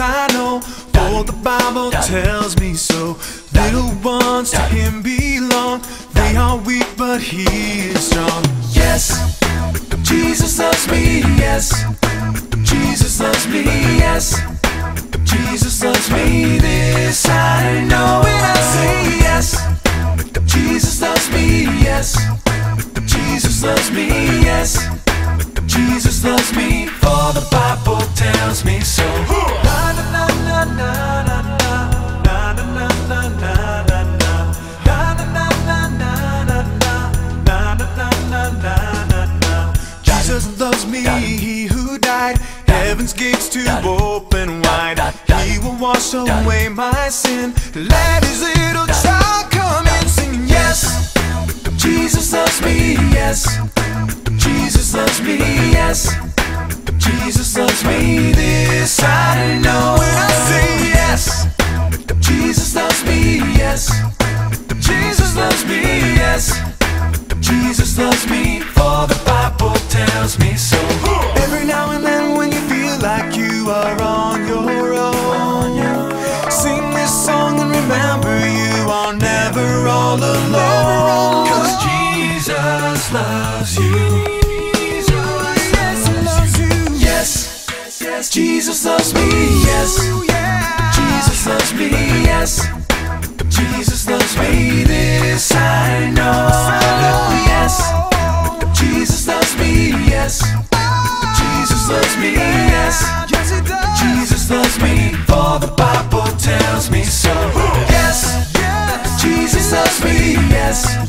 I know, for the Bible tells me so. Little ones to Him belong. They are weak, but He is strong. Yes, Jesus loves me. Yes, Jesus loves me. Yes, Jesus loves me. This I know, and I say yes. Jesus loves me. Yes, Jesus loves me. Yes. Jesus loves me, me, he who died. Heaven's gates to open wide. He will wash away my sin. Let his little child come in singing, Yes, Jesus loves me, yes. Jesus loves me, yes. Jesus loves me, this I know when I say yes. Jesus loves me, yes. Jesus loves me, yes. Jesus loves me, for the Bible tells me so. your own. Sing this song and remember you are never all alone. Cause Jesus loves you. Jesus loves me, yes. Jesus loves me, yes. Jesus loves me, this I know. Yes. Jesus loves me, yes. Jesus loves me, yes. Yes, he does tells me, for the Bible tells me so. Yes, Jesus loves me. Yes,